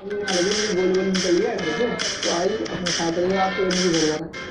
तो आई अपने साथ रहे आप तो मुझे है।